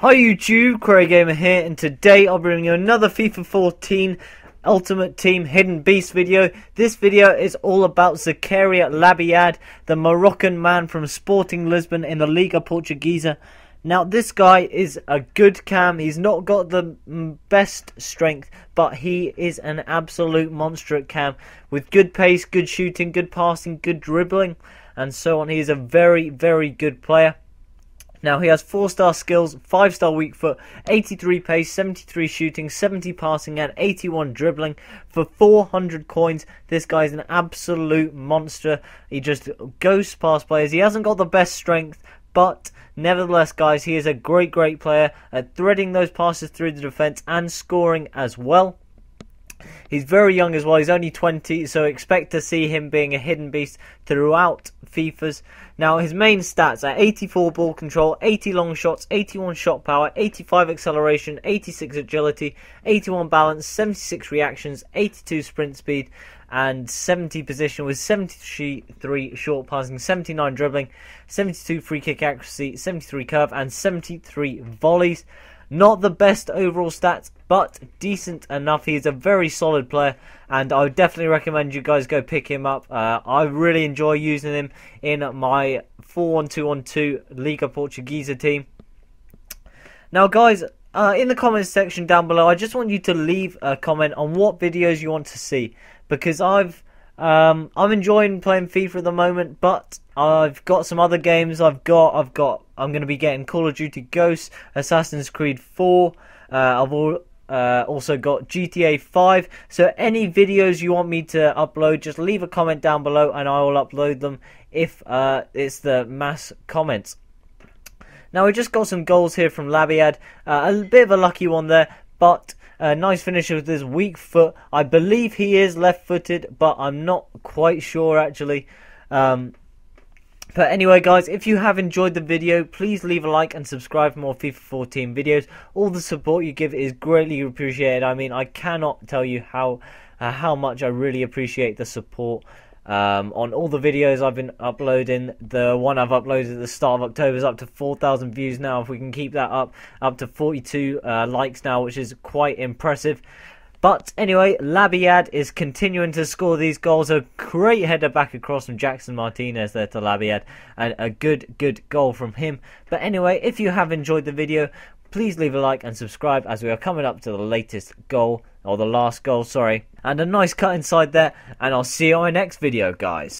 Hi YouTube, Craig Gamer here, and today I'll bring you another FIFA 14 Ultimate Team Hidden Beast video. This video is all about Zakaria Labyad, the Moroccan man from Sporting Lisbon in the Liga Portuguesa. Now, this guy is a good cam. He's not got the best strength, but he is an absolute monster at cam with good pace, good shooting, good passing, good dribbling, and so on. He is a very, very good player. Now he has 4 star skills, 5 star weak foot, 83 pace, 73 shooting, 70 passing and 81 dribbling for 400 coins. This guy's an absolute monster. He just goes past players. He hasn't got the best strength, but nevertheless guys, he is a great great player at threading those passes through the defense and scoring as well. He's very young as well. He's only 20, so expect to see him being a hidden beast throughout FIFA's. Now, his main stats are 84 ball control, 80 long shots, 81 shot power, 85 acceleration, 86 agility, 81 balance, 76 reactions, 82 sprint speed, and 70 position with 73 short passing, 79 dribbling, 72 free kick accuracy, 73 curve, and 73 volleys. Not the best overall stats, but decent enough. He's a very solid player, and I would definitely recommend you guys go pick him up. Uh, I really enjoy using him in my 4-1-2-1-2 Liga Portuguesa team. Now, guys, uh, in the comments section down below, I just want you to leave a comment on what videos you want to see because I've um, I'm enjoying playing FIFA at the moment, but I've got some other games. I've got, I've got, I'm going to be getting Call of Duty Ghosts, Assassin's Creed 4. Uh, I've all, uh, also got GTA 5. So any videos you want me to upload, just leave a comment down below, and I will upload them if uh, it's the mass comments. Now we just got some goals here from Labyad. Uh, a bit of a lucky one there, but a nice finish with his weak foot. I believe he is left footed, but I'm not quite sure actually. Um, but anyway, guys, if you have enjoyed the video, please leave a like and subscribe for more FIFA 14 videos. All the support you give is greatly appreciated. I mean, I cannot tell you how uh, how much I really appreciate the support. Um, on all the videos I've been uploading. The one I've uploaded at the start of October is up to 4,000 views now. If we can keep that up, up to 42 uh, likes now, which is quite impressive. But anyway, Labyad is continuing to score these goals. A great header back across from Jackson Martinez there to Labyad. And a good, good goal from him. But anyway, if you have enjoyed the video, please leave a like and subscribe as we are coming up to the latest goal. Or the last goal, sorry. And a nice cut inside there. And I'll see you on my next video, guys.